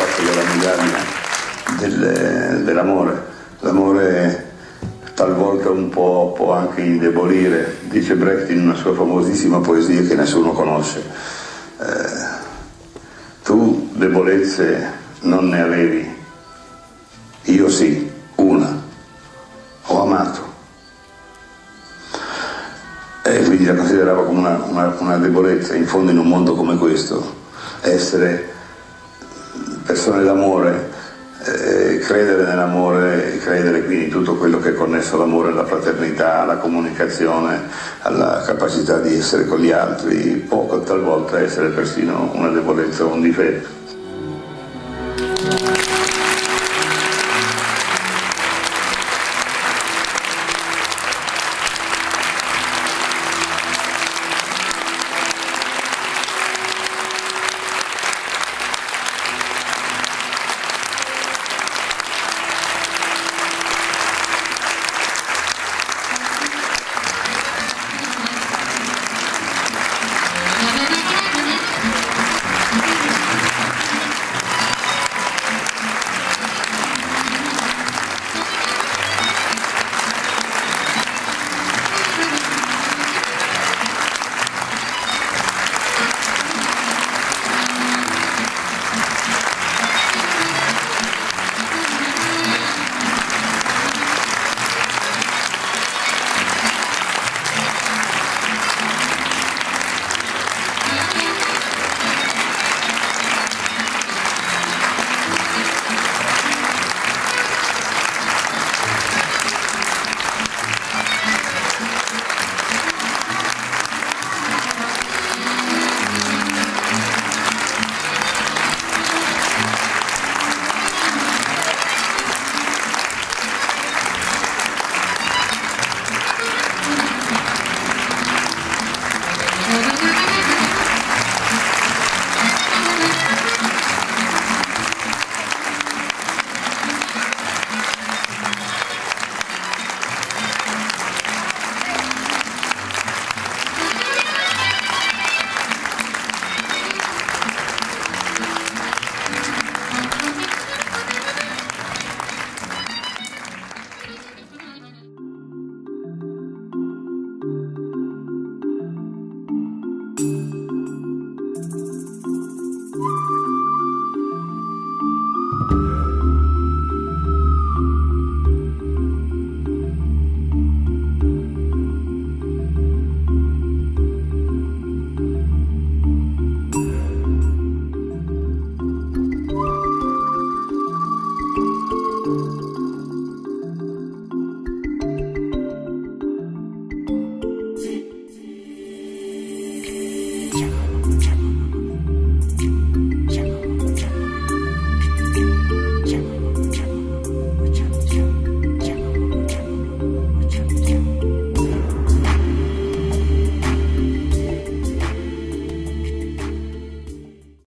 parte della medaglia del, dell'amore. L'amore talvolta un po' può anche indebolire, dice Brecht in una sua famosissima poesia che nessuno conosce. Eh, tu debolezze non ne avevi, io sì, una, ho amato. E quindi la considerava come una, una, una debolezza, in fondo in un mondo come questo, essere persone d'amore, eh, credere nell'amore, credere quindi in tutto quello che è connesso all'amore, alla fraternità, alla comunicazione, alla capacità di essere con gli altri, può talvolta essere persino una debolezza o un difetto.